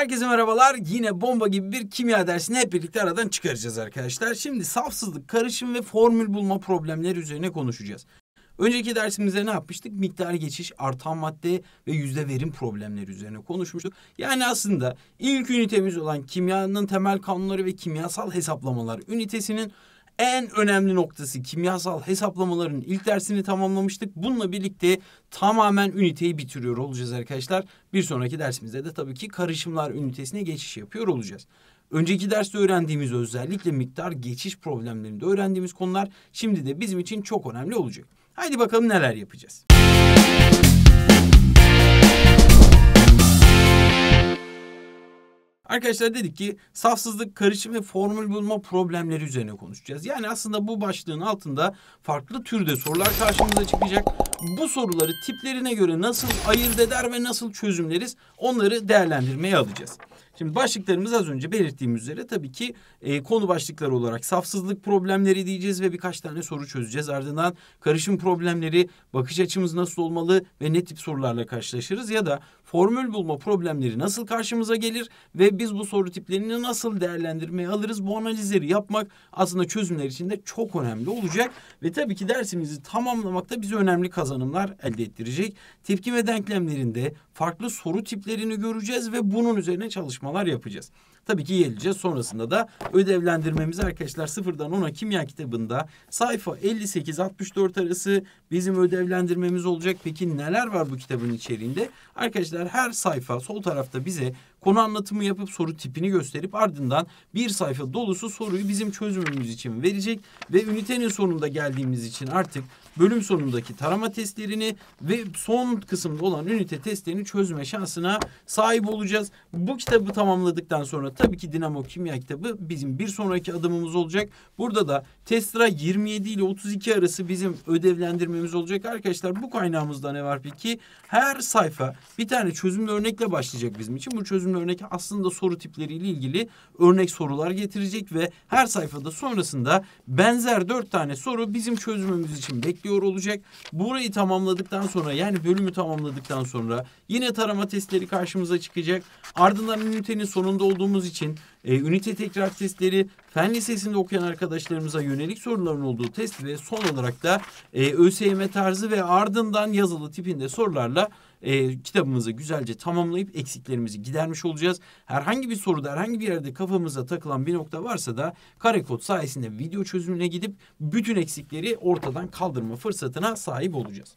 Herkese merhabalar. Yine bomba gibi bir kimya dersini hep birlikte aradan çıkaracağız arkadaşlar. Şimdi safsızlık, karışım ve formül bulma problemleri üzerine konuşacağız. Önceki dersimizde ne yapmıştık? Miktar geçiş, artan madde ve yüzde verim problemleri üzerine konuşmuştuk. Yani aslında ilk ünitemiz olan kimyanın temel kanunları ve kimyasal hesaplamalar ünitesinin en önemli noktası kimyasal hesaplamaların ilk dersini tamamlamıştık. Bununla birlikte tamamen üniteyi bitiriyor olacağız arkadaşlar. Bir sonraki dersimizde de tabii ki karışımlar ünitesine geçiş yapıyor olacağız. Önceki derste öğrendiğimiz özellikle miktar geçiş problemlerinde öğrendiğimiz konular şimdi de bizim için çok önemli olacak. Haydi bakalım neler yapacağız. Arkadaşlar dedik ki safsızlık, karışım ve formül bulma problemleri üzerine konuşacağız. Yani aslında bu başlığın altında farklı türde sorular karşımıza çıkacak. Bu soruları tiplerine göre nasıl ayırt eder ve nasıl çözümleriz onları değerlendirmeye alacağız. Şimdi başlıklarımız az önce belirttiğim üzere tabii ki e, konu başlıkları olarak safsızlık problemleri diyeceğiz ve birkaç tane soru çözeceğiz. Ardından karışım problemleri, bakış açımız nasıl olmalı ve ne tip sorularla karşılaşırız ya da formül bulma problemleri nasıl karşımıza gelir ve biz bu soru tiplerini nasıl değerlendirmeye alırız? Bu analizleri yapmak aslında çözümler için de çok önemli olacak ve tabii ki dersimizi tamamlamakta bize önemli kazanımlar elde ettirecek. Tepki ve denklemlerinde farklı soru tiplerini göreceğiz ve bunun üzerine çalışmalar yapacağız. Tabii ki geleceğiz. Sonrasında da ödevlendirmemiz arkadaşlar sıfırdan ona kimya kitabında sayfa 58-64 arası bizim ödevlendirmemiz olacak. Peki neler var bu kitabın içeriğinde? Arkadaşlar her sayfa sol tarafta bize konu anlatımı yapıp soru tipini gösterip ardından bir sayfa dolusu soruyu bizim çözümümüz için verecek ve ünitenin sonunda geldiğimiz için artık bölüm sonundaki tarama testlerini ve son kısımda olan ünite testlerini çözme şansına sahip olacağız. Bu kitabı tamamladıktan sonra tabii ki Dinamo Kimya kitabı bizim bir sonraki adımımız olacak. Burada da Testra 27 ile 32 arası bizim ödevlendirmemiz olacak. Arkadaşlar bu kaynağımızda ne var peki? Her sayfa bir tane çözümlü örnekle başlayacak bizim için. Bu çözümlü örnek aslında soru tipleriyle ilgili örnek sorular getirecek ve her sayfada sonrasında benzer dört tane soru bizim çözümümüz için bekliyor olacak. Burayı tamamladıktan sonra yani bölümü tamamladıktan sonra yine tarama testleri karşımıza çıkacak. Ardından ünitenin sonunda olduğumuz için e, ünite tekrar testleri, fen lisesinde okuyan arkadaşlarımıza yönelik soruların olduğu test ve son olarak da e, ÖSYM tarzı ve ardından yazılı tipinde sorularla e, kitabımızı güzelce tamamlayıp eksiklerimizi gidermiş olacağız. Herhangi bir soruda herhangi bir yerde kafamıza takılan bir nokta varsa da karekod sayesinde video çözümüne gidip bütün eksikleri ortadan kaldırma fırsatına sahip olacağız.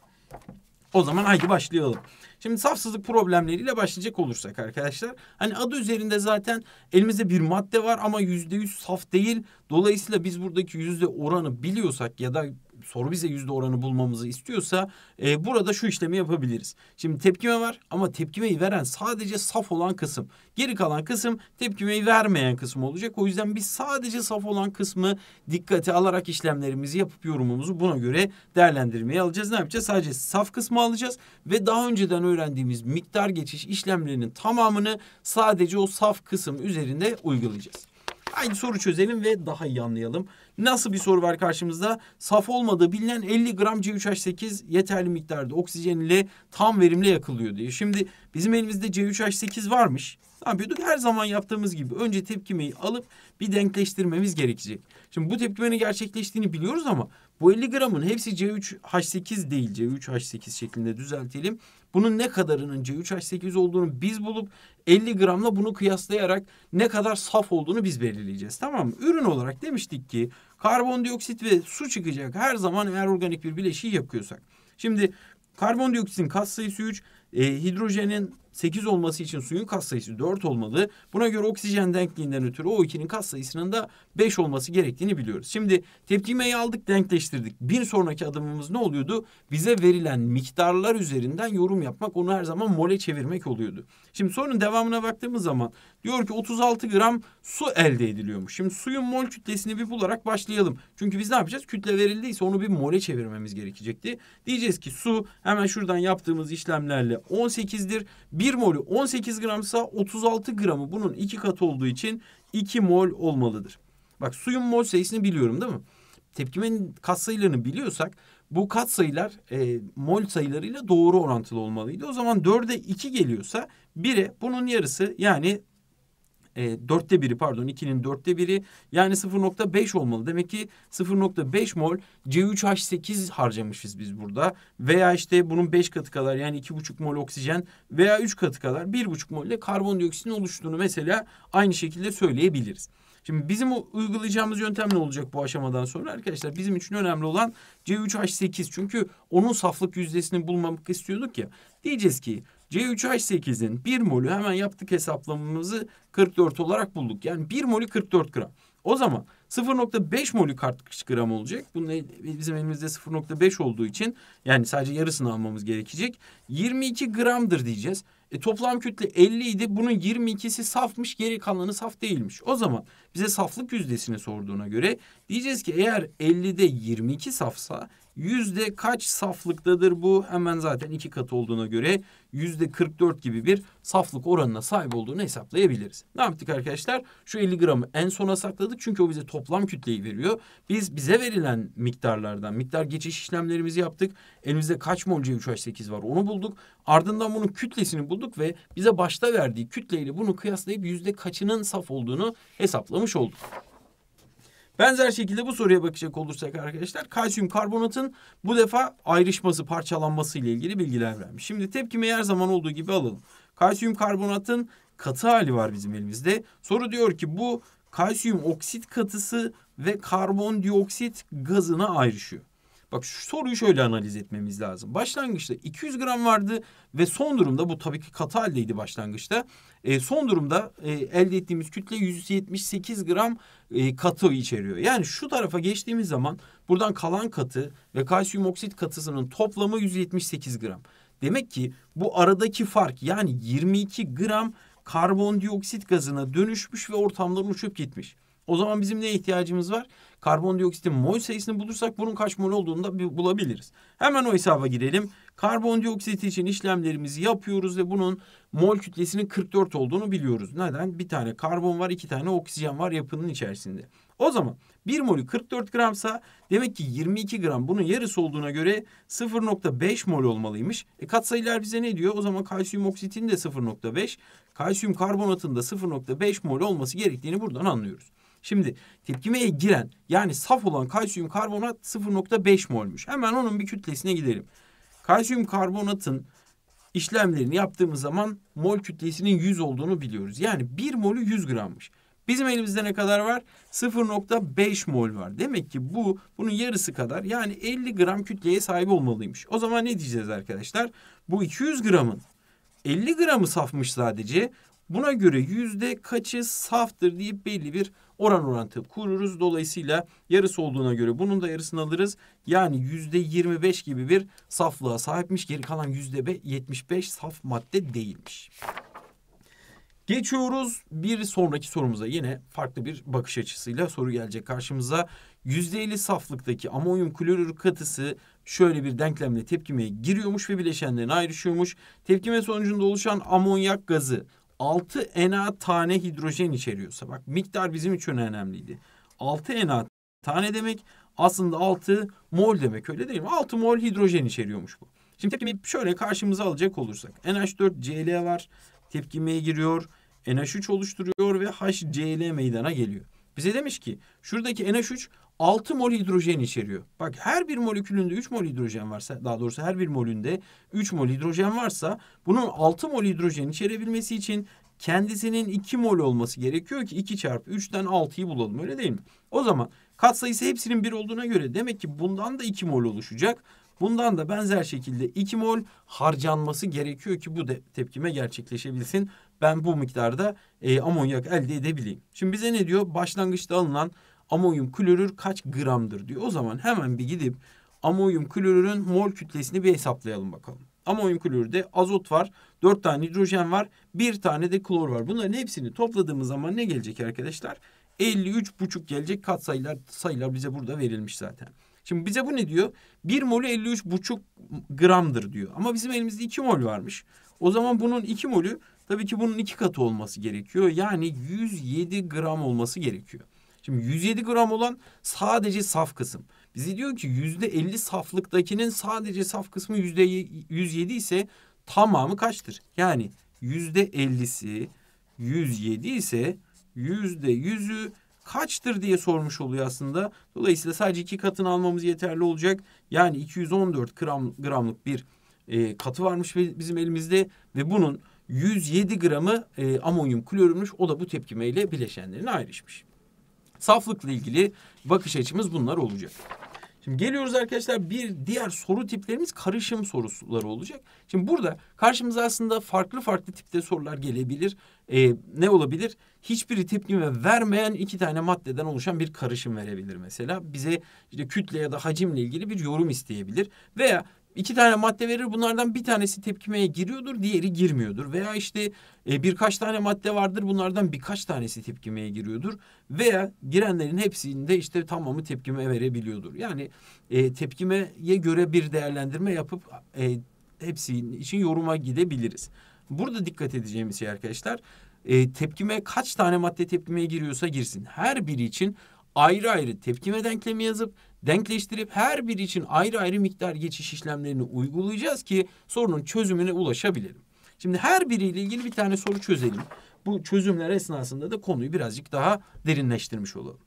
O zaman haydi başlayalım. Şimdi safsızlık problemleriyle başlayacak olursak arkadaşlar. Hani adı üzerinde zaten elimizde bir madde var ama yüzde yüz saf değil. Dolayısıyla biz buradaki yüzde oranı biliyorsak ya da soru bize yüzde oranı bulmamızı istiyorsa e, burada şu işlemi yapabiliriz. Şimdi tepkime var ama tepkimeyi veren sadece saf olan kısım. Geri kalan kısım tepkimeyi vermeyen kısım olacak. O yüzden biz sadece saf olan kısmı dikkate alarak işlemlerimizi yapıp yorumumuzu buna göre değerlendirmeye alacağız. Ne yapacağız? Sadece saf kısmı alacağız ve daha önceden öğrendiğimiz miktar geçiş işlemlerinin tamamını sadece o saf kısım üzerinde uygulayacağız. Haydi soru çözelim ve daha iyi anlayalım. Nasıl bir soru var karşımızda? Saf olmadığı bilinen 50 gram C3H8 yeterli miktarda oksijen ile tam verimle yakılıyor diye. Şimdi bizim elimizde C3H8 varmış. Ne yapıyorduk? Her zaman yaptığımız gibi önce tepkimeyi alıp bir denkleştirmemiz gerekecek. Şimdi bu tepkimenin gerçekleştiğini biliyoruz ama bu 50 gramın hepsi C3H8 değil C3H8 şeklinde düzeltelim. Bunun ne kadarının C3H8 olduğunu biz bulup 50 gramla bunu kıyaslayarak ne kadar saf olduğunu biz belirleyeceğiz. Tamam mı? Ürün olarak demiştik ki karbondioksit ve su çıkacak her zaman eğer organik bir bileşiği yakıyorsak. Şimdi karbondioksitin katsayısı 3, e, hidrojenin 8 olması için suyun katsayısı 4 olmalı. Buna göre oksijen denkliğinden ötürü O2'nin katsayısının da 5 olması gerektiğini biliyoruz. Şimdi tepkimeyi aldık, denkleştirdik. Bir sonraki adımımız ne oluyordu? Bize verilen miktarlar üzerinden yorum yapmak, onu her zaman mole çevirmek oluyordu. Şimdi sorunun devamına baktığımız zaman diyor ki 36 gram su elde ediliyormuş. Şimdi suyun mol kütlesini bir bularak başlayalım. Çünkü biz ne yapacağız? Kütle verildiyse onu bir mole çevirmemiz gerekecekti. Diyeceğiz ki su hemen şuradan yaptığımız işlemlerle 18'dir. 1 molü 18 gramsa 36 gramı bunun iki katı olduğu için 2 mol olmalıdır. Bak suyun mol sayısını biliyorum değil mi? Tepkimenin katsayılarını biliyorsak bu katsayılar e, mol sayılarıyla doğru orantılı olmalıydı. O zaman 4'e 2 geliyorsa 1'e bunun yarısı yani e, dörtte biri pardon 2'nin dörtte biri yani 0.5 olmalı. Demek ki 0.5 mol C3H8 harcamışız biz burada. Veya işte bunun 5 katı kadar yani 2,5 mol oksijen veya 3 katı kadar 1,5 mol de karbondioksitin oluştuğunu mesela aynı şekilde söyleyebiliriz. Şimdi bizim uygulayacağımız yöntem ne olacak bu aşamadan sonra arkadaşlar? Bizim için önemli olan C3H8 çünkü onun saflık yüzdesini bulmak istiyorduk ya. Diyeceğiz ki C3H8'in 1 molü hemen yaptık hesaplamamızı 44 olarak bulduk. Yani 1 molü 44 gram. O zaman 0.5 molü kaç gram olacak? Bunun bizim elimizde 0.5 olduğu için yani sadece yarısını almamız gerekecek. 22 gramdır diyeceğiz. E, toplam kütle 50 idi. Bunun 22'si safmış, geri kalanı saf değilmiş. O zaman bize saflık yüzdesini sorduğuna göre diyeceğiz ki eğer 50'de 22 safsa yüzde kaç saflıktadır bu? Hemen zaten iki katı olduğuna göre yüzde 44 gibi bir saflık oranına sahip olduğunu hesaplayabiliriz. Ne yaptık arkadaşlar? Şu 50 gramı en sona sakladık çünkü o bize toplam kütleyi veriyor. Biz bize verilen miktarlardan miktar geçiş işlemlerimizi yaptık. Elimizde kaç mol C3H8 var onu bulduk. Ardından bunun kütlesini bulduk ve bize başta verdiği kütleyle bunu kıyaslayıp yüzde kaçının saf olduğunu hesaplamış olduk. Benzer şekilde bu soruya bakacak olursak arkadaşlar kalsiyum karbonatın bu defa ayrışması, parçalanması ile ilgili bilgiler vermiş. Şimdi tepkimi her zaman olduğu gibi alalım. Kalsiyum karbonatın katı hali var bizim elimizde. Soru diyor ki bu kalsiyum oksit katısı ve karbondioksit gazına ayrışıyor. Bak şu soruyu şöyle analiz etmemiz lazım. Başlangıçta 200 gram vardı ve son durumda bu tabii ki katı haldeydi başlangıçta. E, son durumda e, elde ettiğimiz kütle 178 gram e, katı içeriyor. Yani şu tarafa geçtiğimiz zaman buradan kalan katı ve kalsiyum oksit katısının toplamı 178 gram. Demek ki bu aradaki fark yani 22 gram karbondioksit gazına dönüşmüş ve ortamdan uçup gitmiş. O zaman bizim ne ihtiyacımız var? Karbondioksitin mol sayısını bulursak bunun kaç mol olduğunu da bulabiliriz. Hemen o hesaba girelim. Karbondioksit için işlemlerimizi yapıyoruz ve bunun mol kütlesinin 44 olduğunu biliyoruz. Neden? Bir tane karbon var, iki tane oksijen var yapının içerisinde. O zaman bir molü 44 gramsa demek ki 22 gram bunun yarısı olduğuna göre 0.5 mol olmalıymış. E katsayılar bize ne diyor? O zaman kalsiyum oksitin de 0.5, kalsiyum karbonatın da 0.5 mol olması gerektiğini buradan anlıyoruz. Şimdi tepkimeye giren yani saf olan kalsiyum karbonat 0.5 molmuş. Hemen onun bir kütlesine gidelim. Kalsiyum karbonatın işlemlerini yaptığımız zaman mol kütlesinin 100 olduğunu biliyoruz. Yani 1 molü 100 grammış. Bizim elimizde ne kadar var? 0.5 mol var. Demek ki bu bunun yarısı kadar yani 50 gram kütleye sahip olmalıymış. O zaman ne diyeceğiz arkadaşlar? Bu 200 gramın 50 gramı safmış sadece. Buna göre yüzde kaçı saftır deyip belli bir oran orantı kururuz. Dolayısıyla yarısı olduğuna göre bunun da yarısını alırız. Yani yüzde 25 gibi bir saflığa sahipmiş. Geri kalan yüzde 75 saf madde değilmiş. Geçiyoruz bir sonraki sorumuza yine farklı bir bakış açısıyla soru gelecek karşımıza. %50 saflıktaki amonyum klorür katısı şöyle bir denklemle tepkimeye giriyormuş ve bileşenlerine ayrışıyormuş. Tepkime sonucunda oluşan amonyak gazı 6 Na tane hidrojen içeriyorsa bak miktar bizim için önemliydi. 6 Na tane demek aslında 6 mol demek öyle değil mi? 6 mol hidrojen içeriyormuş bu. Şimdi tepkimeyi şöyle karşımıza alacak olursak NH4Cl var tepkimeye giriyor. NH3 oluşturuyor ve HCl meydana geliyor. Bize demiş ki şuradaki NH3 6 mol hidrojen içeriyor. Bak her bir molekülünde 3 mol hidrojen varsa daha doğrusu her bir molünde 3 mol hidrojen varsa bunun 6 mol hidrojen içerebilmesi için kendisinin 2 mol olması gerekiyor ki 2 çarpı 3'ten 6'yı bulalım öyle değil mi? O zaman katsayısı hepsinin 1 olduğuna göre demek ki bundan da 2 mol oluşacak. Bundan da benzer şekilde 2 mol harcanması gerekiyor ki bu de tepkime gerçekleşebilsin. Ben bu miktarda e, amonyak elde edebileyim. Şimdi bize ne diyor? Başlangıçta alınan amonyum klorür kaç gramdır diyor. O zaman hemen bir gidip amonyum klorürün mol kütlesini bir hesaplayalım bakalım. Amonyum klorürde azot var, dört tane hidrojen var, bir tane de klor var. Bunların hepsini topladığımız zaman ne gelecek arkadaşlar? 53,5 gelecek kat sayılar, sayılar bize burada verilmiş zaten. Şimdi bize bu ne diyor? 1 molü 53,5 gramdır diyor. Ama bizim elimizde 2 mol varmış. O zaman bunun 2 molü tabii ki bunun 2 katı olması gerekiyor. Yani 107 gram olması gerekiyor. Şimdi 107 gram olan sadece saf kısım. Bize diyor ki yüzde 50 saflıktakinin sadece saf kısmı yüzde 107 ise tamamı kaçtır? Yani yüzde 50'si 107 ise yüzde yüzü kaçtır diye sormuş oluyor aslında. Dolayısıyla sadece iki katını almamız yeterli olacak. Yani 214 gram, gramlık bir e, katı varmış bizim elimizde ve bunun 107 gramı e, amonyum klorürmüş. O da bu tepkimeyle bileşenlerine ayrışmış. Saflıkla ilgili bakış açımız bunlar olacak. Şimdi geliyoruz arkadaşlar bir diğer soru tiplerimiz karışım soruları olacak. Şimdi burada karşımıza aslında farklı farklı tipte sorular gelebilir. Ee, ne olabilir? Hiçbiri tepkime vermeyen iki tane maddeden oluşan bir karışım verebilir mesela. Bize işte kütle ya da hacimle ilgili bir yorum isteyebilir. Veya iki tane madde verir. Bunlardan bir tanesi tepkimeye giriyordur, diğeri girmiyordur. Veya işte e, birkaç tane madde vardır. Bunlardan birkaç tanesi tepkimeye giriyordur. Veya girenlerin hepsinde işte tamamı tepkime verebiliyordur. Yani e, tepkimeye göre bir değerlendirme yapıp e, hepsi için yoruma gidebiliriz. Burada dikkat edeceğimiz şey arkadaşlar e, tepkime kaç tane madde tepkimeye giriyorsa girsin. Her biri için ayrı ayrı tepkime denklemi yazıp denkleştirip her biri için ayrı ayrı miktar geçiş işlemlerini uygulayacağız ki sorunun çözümüne ulaşabilelim. Şimdi her biriyle ilgili bir tane soru çözelim. Bu çözümler esnasında da konuyu birazcık daha derinleştirmiş olalım.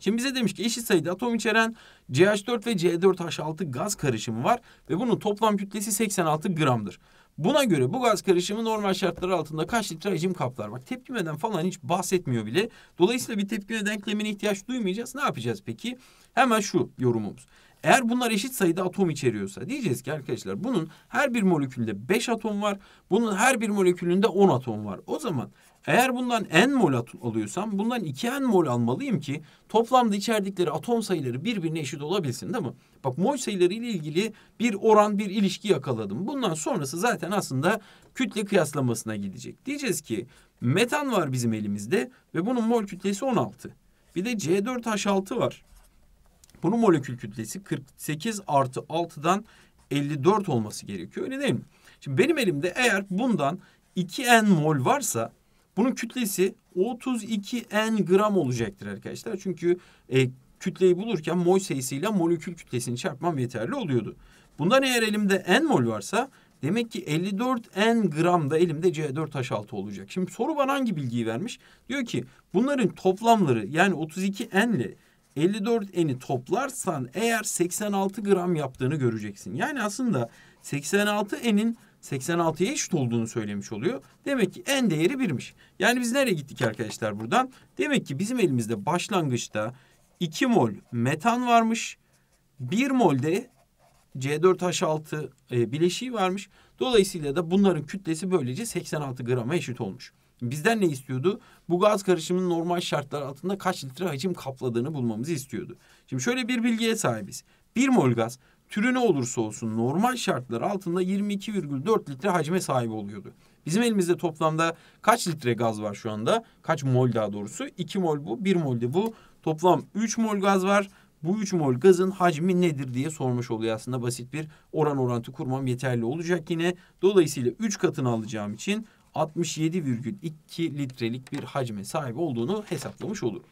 Şimdi bize demiş ki eşit sayıda atom içeren CH4 ve C4H6 gaz karışımı var ve bunun toplam kütlesi 86 gramdır. Buna göre bu gaz karışımı normal şartlar altında kaç litre hacim kaplar? Bak tepkimeden falan hiç bahsetmiyor bile. Dolayısıyla bir tepkime denklemine ihtiyaç duymayacağız. Ne yapacağız peki? Hemen şu yorumumuz. Eğer bunlar eşit sayıda atom içeriyorsa diyeceğiz ki arkadaşlar bunun her bir molekülünde 5 atom var. Bunun her bir molekülünde 10 atom var. O zaman eğer bundan n mol alıyorsam bundan 2 n mol almalıyım ki toplamda içerdikleri atom sayıları birbirine eşit olabilsin değil mi? Bak mol sayıları ile ilgili bir oran bir ilişki yakaladım. Bundan sonrası zaten aslında kütle kıyaslamasına gidecek. Diyeceğiz ki metan var bizim elimizde ve bunun mol kütlesi 16. Bir de C4H6 var. Bunun molekül kütlesi 48 artı 6'dan 54 olması gerekiyor öyle değil mi? Şimdi benim elimde eğer bundan 2N mol varsa bunun kütlesi 32N gram olacaktır arkadaşlar. Çünkü e, kütleyi bulurken mol sayısıyla molekül kütlesini çarpmam yeterli oluyordu. Bundan eğer elimde N mol varsa demek ki 54 N gram da elimde C4H6 olacak. Şimdi soru bana hangi bilgiyi vermiş? Diyor ki bunların toplamları yani 32 N ile 54 eni toplarsan eğer 86 gram yaptığını göreceksin. Yani aslında 86 enin 86'ya eşit olduğunu söylemiş oluyor. Demek ki en değeri birmiş. Yani biz nereye gittik arkadaşlar buradan? Demek ki bizim elimizde başlangıçta 2 mol metan varmış. 1 mol de C4H6 e, bileşiği varmış. Dolayısıyla da bunların kütlesi böylece 86 grama eşit olmuş. Bizden ne istiyordu? Bu gaz karışımının normal şartlar altında kaç litre hacim kapladığını bulmamızı istiyordu. Şimdi şöyle bir bilgiye sahibiz. Bir mol gaz türü ne olursa olsun normal şartlar altında 22,4 litre hacme sahip oluyordu. Bizim elimizde toplamda kaç litre gaz var şu anda? Kaç mol daha doğrusu? 2 mol bu, 1 mol de bu. Toplam 3 mol gaz var. Bu 3 mol gazın hacmi nedir diye sormuş oluyor aslında. Basit bir oran orantı kurmam yeterli olacak yine. Dolayısıyla 3 katını alacağım için 67,2 litrelik bir hacme sahip olduğunu hesaplamış olur.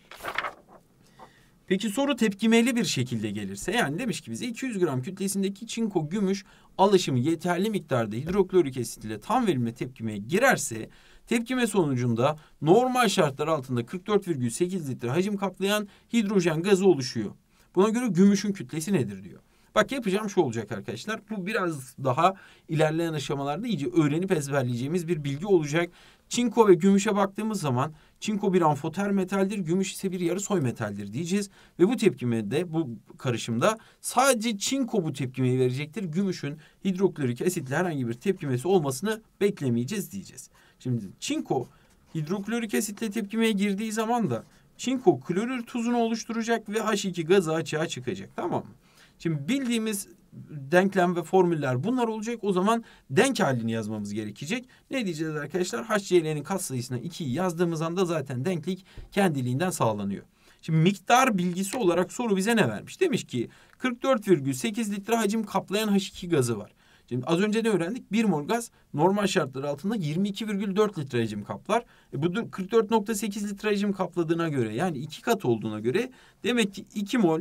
Peki soru tepkimeli bir şekilde gelirse yani demiş ki bize 200 gram kütlesindeki çinko gümüş alışımı yeterli miktarda hidroklorik asit ile tam verimle tepkimeye girerse tepkime sonucunda normal şartlar altında 44,8 litre hacim kaplayan hidrojen gazı oluşuyor. Buna göre gümüşün kütlesi nedir diyor. Bak yapacağım şu olacak arkadaşlar. Bu biraz daha ilerleyen aşamalarda iyice öğrenip ezberleyeceğimiz bir bilgi olacak. Çinko ve gümüşe baktığımız zaman çinko bir amfoter metaldir, gümüş ise bir yarı soy metaldir diyeceğiz. Ve bu tepkimede, bu karışımda sadece çinko bu tepkimeyi verecektir. Gümüşün hidroklorik asitle herhangi bir tepkimesi olmasını beklemeyeceğiz diyeceğiz. Şimdi çinko hidroklorik asitle tepkimeye girdiği zaman da çinko klorür tuzunu oluşturacak ve H2 gazı açığa çıkacak tamam mı? Şimdi bildiğimiz denklem ve formüller bunlar olacak. O zaman denk halini yazmamız gerekecek. Ne diyeceğiz arkadaşlar? HCl'nin katsayısına 2'yi yazdığımız anda zaten denklik kendiliğinden sağlanıyor. Şimdi miktar bilgisi olarak soru bize ne vermiş? Demiş ki 44,8 litre hacim kaplayan H2 gazı var. Şimdi az önce ne öğrendik? Bir mol gaz normal şartlar altında 22,4 litre hacim kaplar. E bu 44,8 litre hacim kapladığına göre yani iki kat olduğuna göre demek ki 2 mol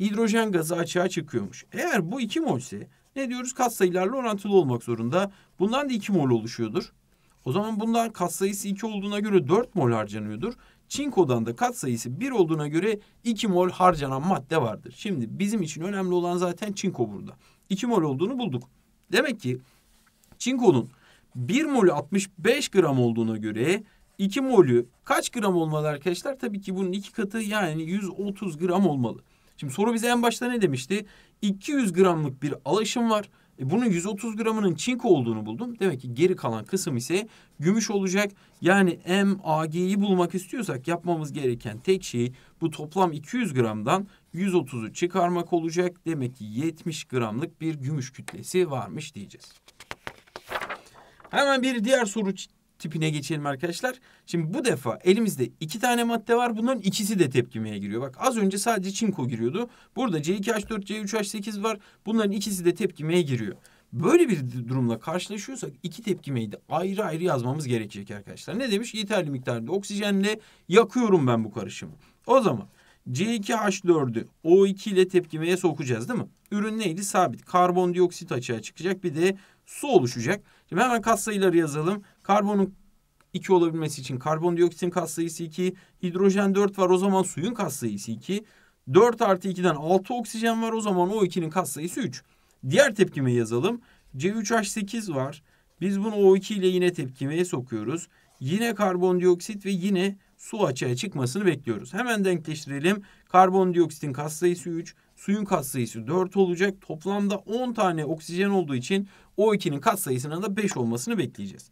hidrojen gazı açığa çıkıyormuş. Eğer bu 2 molse ne diyoruz? Katsayılarla orantılı olmak zorunda. Bundan da 2 mol oluşuyordur. O zaman bundan katsayısı 2 olduğuna göre 4 mol harcanıyordur. Çinkodan da katsayısı 1 olduğuna göre 2 mol harcanan madde vardır. Şimdi bizim için önemli olan zaten çinko burada. 2 mol olduğunu bulduk. Demek ki çinkonun 1 molü 65 gram olduğuna göre 2 molü kaç gram olmalı arkadaşlar? Tabii ki bunun iki katı yani 130 gram olmalı. Şimdi soru bize en başta ne demişti? 200 gramlık bir alaşım var. E bunun 130 gramının çinko olduğunu buldum. Demek ki geri kalan kısım ise gümüş olacak. Yani MAG'yi bulmak istiyorsak yapmamız gereken tek şey bu toplam 200 gramdan 130'u çıkarmak olacak. Demek ki 70 gramlık bir gümüş kütlesi varmış diyeceğiz. Hemen bir diğer soru tipine geçelim arkadaşlar. Şimdi bu defa elimizde iki tane madde var. Bunların ikisi de tepkimeye giriyor. Bak az önce sadece çinko giriyordu. Burada C2H4, C3H8 var. Bunların ikisi de tepkimeye giriyor. Böyle bir durumla karşılaşıyorsak iki tepkimeyi de ayrı ayrı yazmamız gerekecek arkadaşlar. Ne demiş? Yeterli miktarda oksijenle yakıyorum ben bu karışımı. O zaman C2H4'ü O2 ile tepkimeye sokacağız değil mi? Ürün neydi? Sabit. Karbondioksit açığa çıkacak. Bir de su oluşacak. Şimdi hemen katsayıları yazalım. Karbonun 2 olabilmesi için karbondioksitin katsayısı 2, hidrojen 4 var o zaman suyun katsayısı 2. 4 artı 2'den 6 oksijen var o zaman o 2'nin katsayısı 3. Diğer tepkimeyi yazalım. C3H8 var. Biz bunu O2 ile yine tepkimeye sokuyoruz. Yine karbondioksit ve yine su açığa çıkmasını bekliyoruz. Hemen denkleştirelim. Karbondioksitin katsayısı 3, suyun katsayısı 4 olacak. Toplamda 10 tane oksijen olduğu için O2'nin katsayısının da 5 olmasını bekleyeceğiz.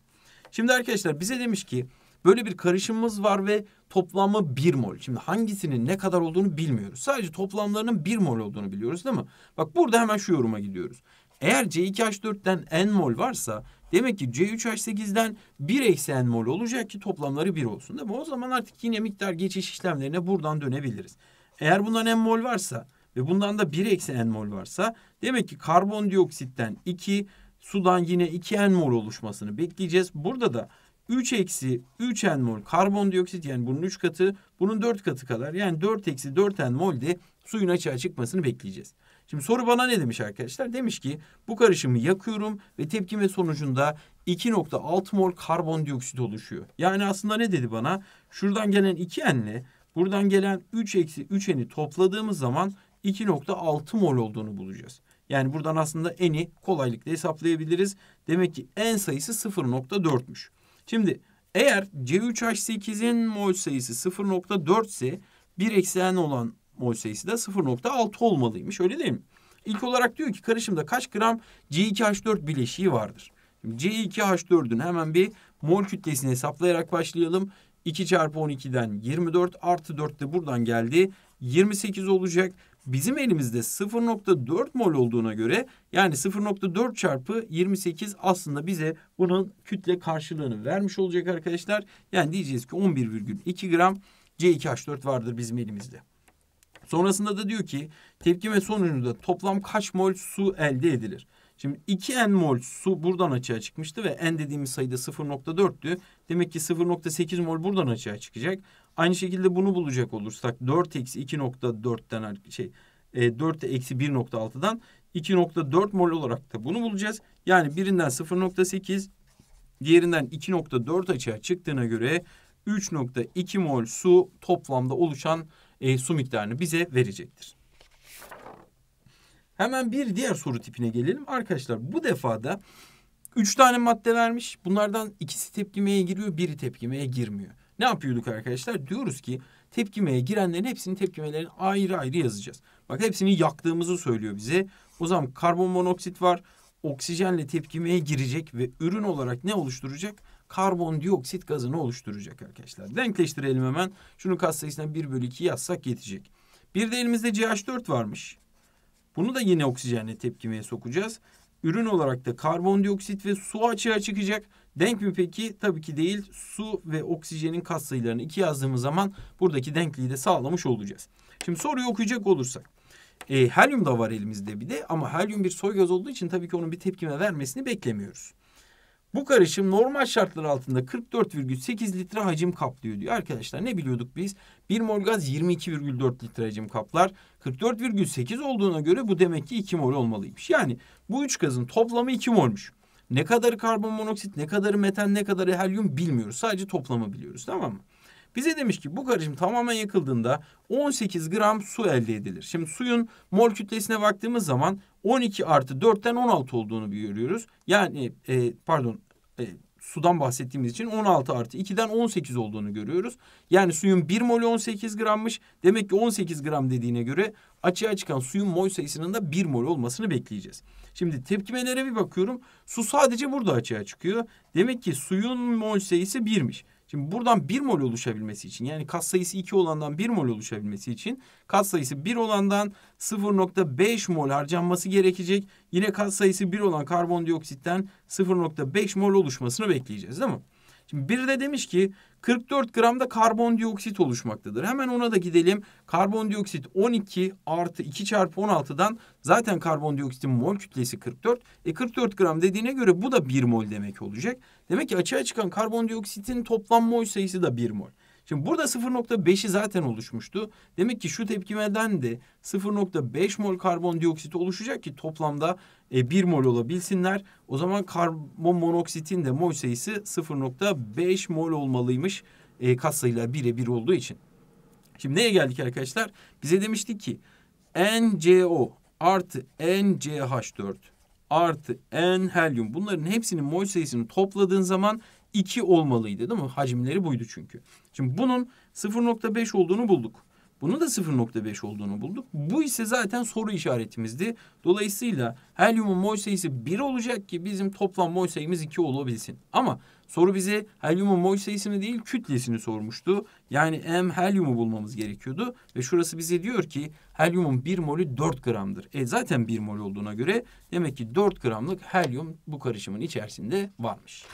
Şimdi arkadaşlar bize demiş ki böyle bir karışımımız var ve toplamı 1 mol. Şimdi hangisinin ne kadar olduğunu bilmiyoruz. Sadece toplamlarının 1 mol olduğunu biliyoruz değil mi? Bak burada hemen şu yoruma gidiyoruz. Eğer C2H4'ten N mol varsa demek ki C3H8'den 1 eksi N mol olacak ki toplamları 1 olsun değil mi? O zaman artık yine miktar geçiş işlemlerine buradan dönebiliriz. Eğer bundan N mol varsa ve bundan da 1 eksi N mol varsa demek ki karbondioksitten 2, sudan yine 2 N mol oluşmasını bekleyeceğiz. Burada da 3 eksi 3 N mol karbondioksit yani bunun 3 katı bunun 4 katı kadar yani 4 eksi 4 N mol de suyun açığa çıkmasını bekleyeceğiz. Şimdi soru bana ne demiş arkadaşlar? Demiş ki bu karışımı yakıyorum ve tepkime sonucunda 2.6 mol karbondioksit oluşuyor. Yani aslında ne dedi bana? Şuradan gelen 2 N'le buradan gelen 3 eksi 3 N'i topladığımız zaman 2.6 mol olduğunu bulacağız. Yani buradan aslında eni kolaylıkla hesaplayabiliriz. Demek ki en sayısı 0.4'müş. Şimdi eğer C3H8'in mol sayısı 0.4 ise bir eksen olan mol sayısı da 0.6 olmalıymış öyle değil mi? İlk olarak diyor ki karışımda kaç gram C2H4 bileşiği vardır? C2H4'ün hemen bir mol kütlesini hesaplayarak başlayalım. 2 çarpı 12'den 24 artı 4 de buradan geldi. 28 olacak. Bizim elimizde 0.4 mol olduğuna göre yani 0.4 çarpı 28 aslında bize bunun kütle karşılığını vermiş olacak arkadaşlar. Yani diyeceğiz ki 11,2 gram C2H4 vardır bizim elimizde. Sonrasında da diyor ki tepkime sonucunda toplam kaç mol su elde edilir? Şimdi 2 n mol su buradan açığa çıkmıştı ve n dediğimiz sayıda 0.4'tü. Demek ki 0.8 mol buradan açığa çıkacak. Aynı şekilde bunu bulacak olursak 4 eksi 2.4'ten şey e, 4 eksi 1.6'dan 2.4 mol olarak da bunu bulacağız. Yani birinden 0.8 diğerinden 2.4 açığa çıktığına göre 3.2 mol su toplamda oluşan e, su miktarını bize verecektir. Hemen bir diğer soru tipine gelelim. Arkadaşlar bu defada üç tane madde vermiş. Bunlardan ikisi tepkimeye giriyor, biri tepkimeye girmiyor. Ne yapıyorduk arkadaşlar? Diyoruz ki tepkimeye girenlerin hepsinin tepkimelerini ayrı ayrı yazacağız. Bak hepsini yaktığımızı söylüyor bize. O zaman karbon monoksit var. Oksijenle tepkimeye girecek ve ürün olarak ne oluşturacak? Karbondioksit gazını oluşturacak arkadaşlar. Denkleştirelim hemen. Şunun katsayısına 1 bölü 2 yazsak yetecek. Bir de elimizde CH4 varmış. Bunu da yine oksijenle tepkimeye sokacağız. Ürün olarak da karbondioksit ve su açığa çıkacak. Denk mi peki? Tabii ki değil. Su ve oksijenin katsayılarını iki yazdığımız zaman buradaki denkliği de sağlamış olacağız. Şimdi soruyu okuyacak olursak. E, helyum da var elimizde bir de ama helyum bir soy gaz olduğu için tabii ki onun bir tepkime vermesini beklemiyoruz. Bu karışım normal şartlar altında 44,8 litre hacim kaplıyor diyor. Arkadaşlar ne biliyorduk biz? 1 mol gaz 22,4 litre hacim kaplar. 44,8 olduğuna göre bu demek ki 2 mol olmalıymış. Yani bu üç gazın toplamı 2 molmuş. Ne kadarı karbon monoksit, ne kadarı metan, ne kadarı helyum bilmiyoruz. Sadece toplamı biliyoruz tamam mı? Bize demiş ki bu karışım tamamen yakıldığında 18 gram su elde edilir. Şimdi suyun mol kütlesine baktığımız zaman 12 artı 4'ten 16 olduğunu görüyoruz. Yani e, pardon e, sudan bahsettiğimiz için 16 artı 2'den 18 olduğunu görüyoruz. Yani suyun 1 molü 18 grammış. Demek ki 18 gram dediğine göre açığa çıkan suyun mol sayısının da 1 mol olmasını bekleyeceğiz. Şimdi tepkimelere bir bakıyorum. Su sadece burada açığa çıkıyor. Demek ki suyun mol sayısı 1'miş. Şimdi buradan 1 mol oluşabilmesi için yani kat sayısı 2 olandan 1 mol oluşabilmesi için kat sayısı 1 olandan 0.5 mol harcanması gerekecek. Yine kat sayısı 1 olan karbondioksitten 0.5 mol oluşmasını bekleyeceğiz değil mi? Şimdi bir de demiş ki 44 gramda karbondioksit oluşmaktadır. Hemen ona da gidelim. Karbondioksit 12 artı 2 çarpı 16'dan zaten karbondioksitin mol kütlesi 44. E 44 gram dediğine göre bu da 1 mol demek olacak. Demek ki açığa çıkan karbondioksitin toplam mol sayısı da 1 mol. Şimdi burada 0.5'i zaten oluşmuştu. Demek ki şu tepkimeden de 0.5 mol karbondioksit oluşacak ki toplamda e, 1 mol olabilsinler. O zaman karbon monoksitin de mol sayısı 0.5 mol olmalıymış. E, katsayılar birebir olduğu için. Şimdi neye geldik arkadaşlar? Bize demiştik ki NCO artı NCH4 artı N helyum bunların hepsinin mol sayısını topladığın zaman 2 olmalıydı değil mi? Hacimleri buydu çünkü. Şimdi bunun 0.5 olduğunu bulduk. Bunun da 0.5 olduğunu bulduk. Bu ise zaten soru işaretimizdi. Dolayısıyla helyumun mol sayısı 1 olacak ki bizim toplam mol sayımız 2 olabilsin. Ama soru bize helyumun mol sayısını değil kütlesini sormuştu. Yani M helyumu bulmamız gerekiyordu. Ve şurası bize diyor ki helyumun 1 molü 4 gramdır. E zaten 1 mol olduğuna göre demek ki 4 gramlık helyum bu karışımın içerisinde varmış.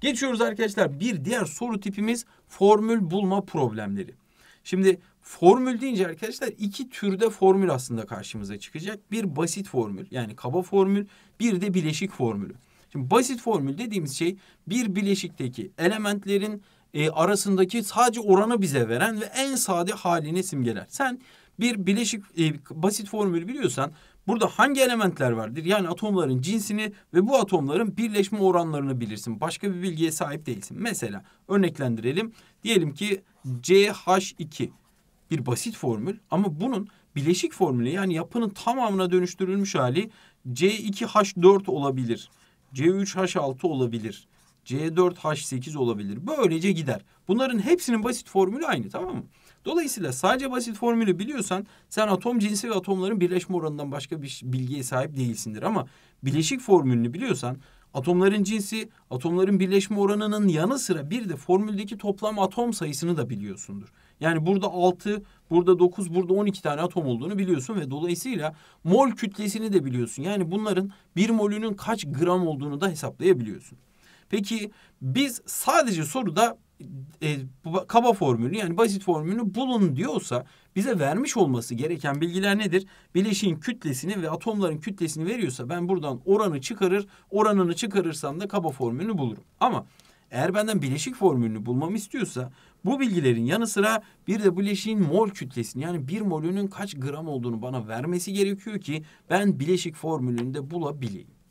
Geçiyoruz arkadaşlar. Bir diğer soru tipimiz formül bulma problemleri. Şimdi formül deyince arkadaşlar iki türde formül aslında karşımıza çıkacak. Bir basit formül yani kaba formül, bir de bileşik formülü. Şimdi basit formül dediğimiz şey bir bileşikteki elementlerin e, arasındaki sadece oranı bize veren ve en sade halini simgeler. Sen bir bileşik e, basit formülü biliyorsan burada hangi elementler vardır? Yani atomların cinsini ve bu atomların birleşme oranlarını bilirsin. Başka bir bilgiye sahip değilsin. Mesela örneklendirelim. Diyelim ki CH2 bir basit formül ama bunun bileşik formülü yani yapının tamamına dönüştürülmüş hali C2H4 olabilir. C3H6 olabilir. C4H8 olabilir. Böylece gider. Bunların hepsinin basit formülü aynı tamam mı? Dolayısıyla sadece basit formülü biliyorsan sen atom cinsi ve atomların birleşme oranından başka bir bilgiye sahip değilsindir. Ama bileşik formülünü biliyorsan atomların cinsi, atomların birleşme oranının yanı sıra bir de formüldeki toplam atom sayısını da biliyorsundur. Yani burada 6, burada 9, burada 12 tane atom olduğunu biliyorsun ve dolayısıyla mol kütlesini de biliyorsun. Yani bunların bir molünün kaç gram olduğunu da hesaplayabiliyorsun. Peki biz sadece soruda e, kaba formülü yani basit formülünü bulun diyorsa bize vermiş olması gereken bilgiler nedir? Bileşiğin kütlesini ve atomların kütlesini veriyorsa ben buradan oranı çıkarır, oranını çıkarırsam da kaba formülünü bulurum. Ama eğer benden bileşik formülünü bulmamı istiyorsa bu bilgilerin yanı sıra bir de bileşiğin mol kütlesini yani bir molünün kaç gram olduğunu bana vermesi gerekiyor ki ben bileşik formülünü de bulabileyim.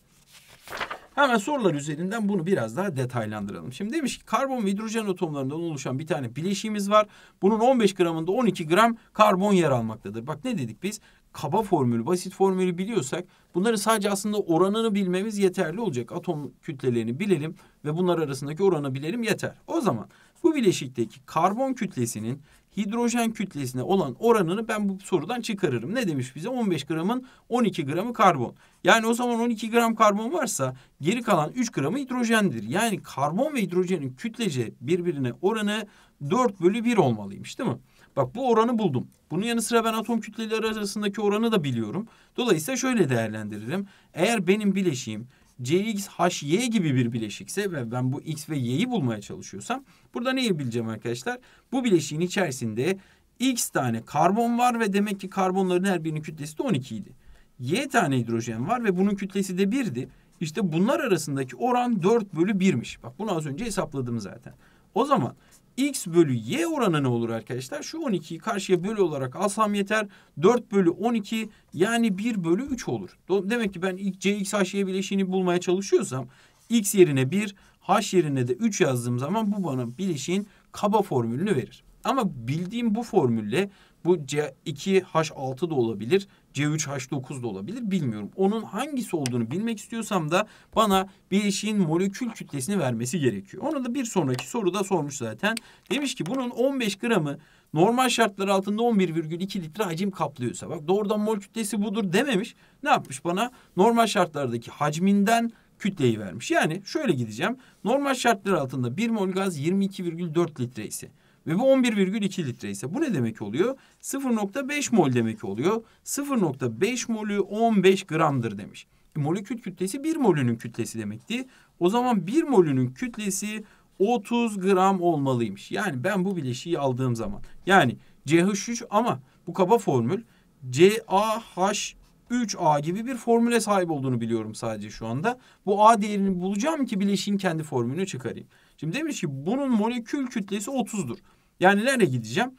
Hemen sorular üzerinden bunu biraz daha detaylandıralım. Şimdi demiş ki karbon ve hidrojen atomlarından oluşan bir tane bileşiğimiz var. Bunun 15 gramında 12 gram karbon yer almaktadır. Bak ne dedik biz? Kaba formülü, basit formülü biliyorsak bunları sadece aslında oranını bilmemiz yeterli olacak. Atom kütlelerini bilelim ve bunlar arasındaki oranı bilelim yeter. O zaman bu bileşikteki karbon kütlesinin hidrojen kütlesine olan oranını ben bu sorudan çıkarırım. Ne demiş bize? 15 gramın 12 gramı karbon. Yani o zaman 12 gram karbon varsa geri kalan 3 gramı hidrojendir. Yani karbon ve hidrojenin kütlece birbirine oranı 4 bölü 1 olmalıymış değil mi? Bak bu oranı buldum. Bunun yanı sıra ben atom kütleleri arasındaki oranı da biliyorum. Dolayısıyla şöyle değerlendiririm. Eğer benim bileşiğim CX, HY gibi bir bileşikse ve ben bu X ve Y'yi bulmaya çalışıyorsam burada neyi bileceğim arkadaşlar? Bu bileşiğin içerisinde X tane karbon var ve demek ki karbonların her birinin kütlesi de 12 idi. Y tane hidrojen var ve bunun kütlesi de 1'di. İşte bunlar arasındaki oran 4 bölü 1'miş. Bak bunu az önce hesapladım zaten. O zaman X bölü Y oranı ne olur arkadaşlar? Şu 12'yi karşıya bölü olarak alsam yeter. 4 bölü 12 yani 1 bölü 3 olur. Demek ki ben ilk CXHY bileşiğini bulmaya çalışıyorsam X yerine 1, H yerine de 3 yazdığım zaman bu bana bileşiğin kaba formülünü verir. Ama bildiğim bu formülle bu C2H6 da olabilir, C3H9 da olabilir bilmiyorum. Onun hangisi olduğunu bilmek istiyorsam da bana bileşiğin molekül kütlesini vermesi gerekiyor. Onu da bir sonraki soruda sormuş zaten. Demiş ki bunun 15 gramı normal şartlar altında 11,2 litre hacim kaplıyorsa bak doğrudan mol kütlesi budur dememiş. Ne yapmış bana? Normal şartlardaki hacminden kütleyi vermiş. Yani şöyle gideceğim. Normal şartlar altında 1 mol gaz 22,4 litre ise ve bu 11,2 litre ise bu ne demek oluyor? 0.5 mol demek oluyor. 0.5 molü 15 gramdır demiş. E, molekül kütlesi 1 molünün kütlesi demekti. O zaman 1 molünün kütlesi 30 gram olmalıymış. Yani ben bu bileşiği aldığım zaman. Yani CH3 ama bu kaba formül CaH3A gibi bir formüle sahip olduğunu biliyorum sadece şu anda. Bu A değerini bulacağım ki bileşiğin kendi formülünü çıkarayım. Şimdi demiş ki bunun molekül kütlesi 30'dur. Yani nereye gideceğim?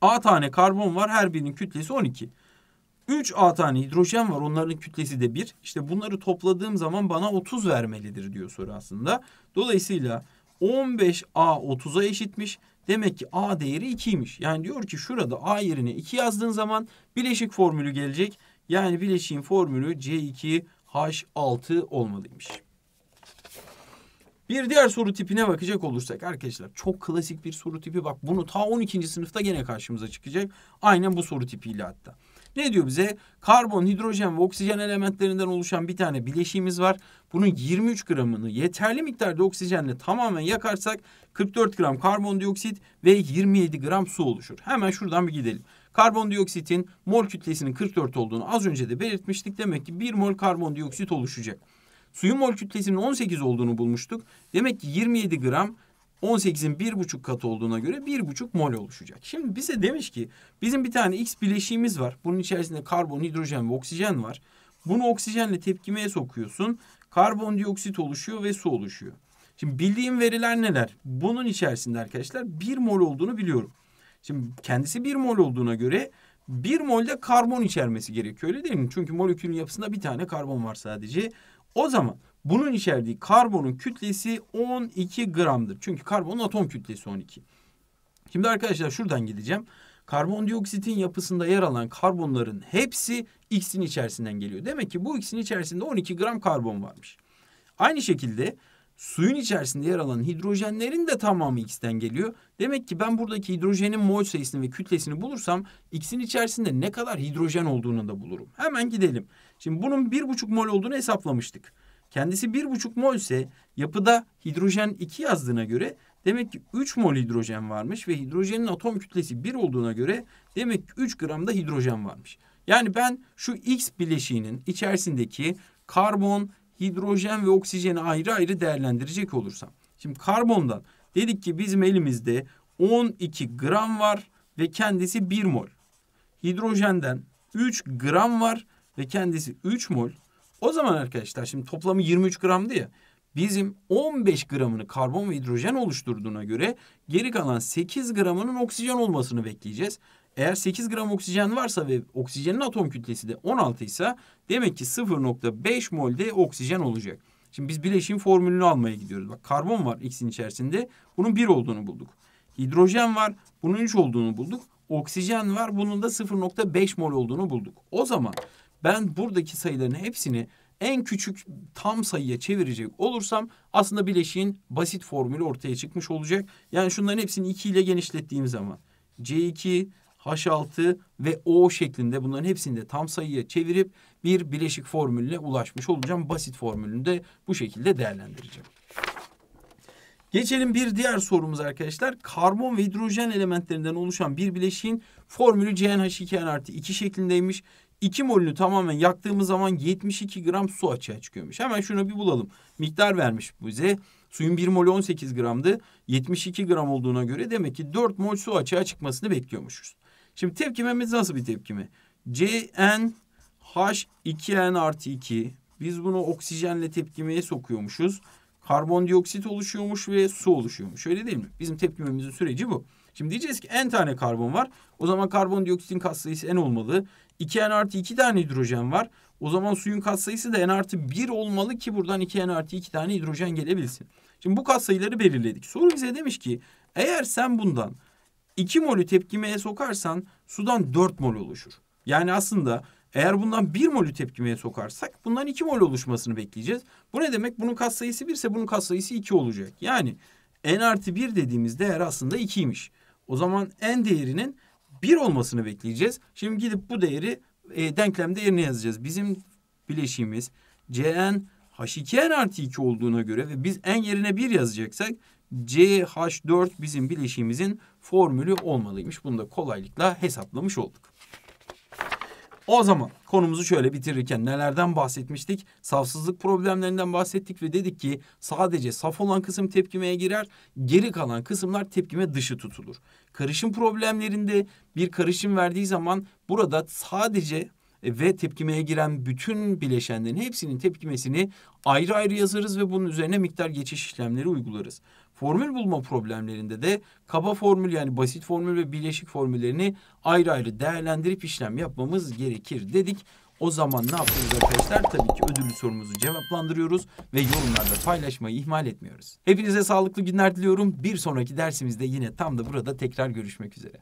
A tane karbon var her birinin kütlesi 12. 3 A tane hidrojen var onların kütlesi de 1. İşte bunları topladığım zaman bana 30 vermelidir diyor soru aslında. Dolayısıyla 15 A 30'a eşitmiş. Demek ki A değeri 2'ymiş. Yani diyor ki şurada A yerine 2 yazdığın zaman bileşik formülü gelecek. Yani bileşiğin formülü C2H6 olmalıymış. Bir diğer soru tipine bakacak olursak arkadaşlar çok klasik bir soru tipi bak bunu ta 12. sınıfta gene karşımıza çıkacak. Aynen bu soru tipiyle hatta. Ne diyor bize? Karbon, hidrojen ve oksijen elementlerinden oluşan bir tane bileşiğimiz var. Bunun 23 gramını yeterli miktarda oksijenle tamamen yakarsak 44 gram karbondioksit ve 27 gram su oluşur. Hemen şuradan bir gidelim. Karbondioksitin mol kütlesinin 44 olduğunu az önce de belirtmiştik. Demek ki 1 mol karbondioksit oluşacak. Suyun mol kütlesinin 18 olduğunu bulmuştuk. Demek ki 27 gram 18'in bir buçuk katı olduğuna göre bir buçuk mol oluşacak. Şimdi bize demiş ki bizim bir tane X bileşiğimiz var. Bunun içerisinde karbon, hidrojen ve oksijen var. Bunu oksijenle tepkimeye sokuyorsun. Karbondioksit oluşuyor ve su oluşuyor. Şimdi bildiğim veriler neler? Bunun içerisinde arkadaşlar bir mol olduğunu biliyorum. Şimdi kendisi bir mol olduğuna göre bir molde karbon içermesi gerekiyor öyle değil mi? Çünkü molekülün yapısında bir tane karbon var sadece. O zaman bunun içerdiği karbonun kütlesi 12 gramdır. Çünkü karbonun atom kütlesi 12. Şimdi arkadaşlar şuradan gideceğim. Karbondioksitin yapısında yer alan karbonların hepsi X'in içerisinden geliyor. Demek ki bu X'in içerisinde 12 gram karbon varmış. Aynı şekilde suyun içerisinde yer alan hidrojenlerin de tamamı X'ten geliyor. Demek ki ben buradaki hidrojenin mol sayısını ve kütlesini bulursam X'in içerisinde ne kadar hidrojen olduğunu da bulurum. Hemen gidelim. Şimdi bunun bir buçuk mol olduğunu hesaplamıştık. Kendisi bir buçuk mol ise yapıda hidrojen 2 yazdığına göre demek ki 3 mol hidrojen varmış ve hidrojenin atom kütlesi 1 olduğuna göre demek ki 3 gram da hidrojen varmış. Yani ben şu X bileşiğinin içerisindeki karbon, hidrojen ve oksijeni ayrı ayrı değerlendirecek olursam. Şimdi karbondan dedik ki bizim elimizde 12 gram var ve kendisi 1 mol. Hidrojenden 3 gram var ve kendisi 3 mol. O zaman arkadaşlar şimdi toplamı 23 gramdı ya. Bizim 15 gramını karbon ve hidrojen oluşturduğuna göre geri kalan 8 gramının oksijen olmasını bekleyeceğiz. Eğer 8 gram oksijen varsa ve oksijenin atom kütlesi de 16 ise demek ki 0.5 molde oksijen olacak. Şimdi biz bileşiğin formülünü almaya gidiyoruz. Bak karbon var X'in içerisinde. Bunun 1 olduğunu bulduk. Hidrojen var. Bunun 3 olduğunu bulduk. Oksijen var. Bunun da 0.5 mol olduğunu bulduk. O zaman ben buradaki sayıların hepsini en küçük tam sayıya çevirecek olursam aslında bileşiğin basit formülü ortaya çıkmış olacak. Yani şunların hepsini 2 ile genişlettiğim zaman C2, H6 ve O şeklinde bunların hepsini de tam sayıya çevirip bir bileşik formülüne ulaşmış olacağım. Basit formülünü de bu şekilde değerlendireceğim. Geçelim bir diğer sorumuz arkadaşlar. Karbon ve hidrojen elementlerinden oluşan bir bileşiğin formülü CnH2n artı 2 şeklindeymiş. 2 molünü tamamen yaktığımız zaman 72 gram su açığa çıkıyormuş. Hemen şunu bir bulalım. Miktar vermiş bize. Suyun 1 molü 18 gramdı. 72 gram olduğuna göre demek ki 4 mol su açığa çıkmasını bekliyormuşuz. Şimdi tepkimemiz nasıl bir tepkime? CnH2n artı 2. Biz bunu oksijenle tepkimeye sokuyormuşuz. karbondioksit oluşuyormuş ve su oluşuyormuş. Öyle değil mi? Bizim tepkimemizin süreci bu. Şimdi diyeceğiz ki n tane karbon var. O zaman karbondioksitin katsayısı n olmalı. 2n artı 2 tane hidrojen var. O zaman suyun katsayısı da n artı 1 olmalı ki buradan 2n artı 2 tane hidrojen gelebilsin. Şimdi bu katsayıları belirledik. Soru bize demiş ki eğer sen bundan 2 molü tepkimeye sokarsan sudan 4 mol oluşur. Yani aslında eğer bundan 1 molü tepkimeye sokarsak bundan 2 mol oluşmasını bekleyeceğiz. Bu ne demek? Bunun katsayısı 1 ise bunun katsayısı 2 olacak. Yani n artı 1 dediğimiz değer aslında 2'ymiş. O zaman n değerinin 1 olmasını bekleyeceğiz. Şimdi gidip bu değeri e, denklemde yerine yazacağız. Bizim bileşiğimiz Cn H2n artı 2 olduğuna göre ve biz n yerine 1 yazacaksak CH4 bizim bileşiğimizin formülü olmalıymış. Bunu da kolaylıkla hesaplamış olduk. O zaman konumuzu şöyle bitirirken nelerden bahsetmiştik? Safsızlık problemlerinden bahsettik ve dedik ki sadece saf olan kısım tepkimeye girer, geri kalan kısımlar tepkime dışı tutulur. Karışım problemlerinde bir karışım verdiği zaman burada sadece ve tepkimeye giren bütün bileşenlerin hepsinin tepkimesini ayrı ayrı yazarız ve bunun üzerine miktar geçiş işlemleri uygularız. Formül bulma problemlerinde de kaba formül yani basit formül ve bileşik formüllerini ayrı ayrı değerlendirip işlem yapmamız gerekir dedik. O zaman ne yapıyoruz arkadaşlar? Tabii ki ödüllü sorumuzu cevaplandırıyoruz ve yorumlarda paylaşmayı ihmal etmiyoruz. Hepinize sağlıklı günler diliyorum. Bir sonraki dersimizde yine tam da burada tekrar görüşmek üzere.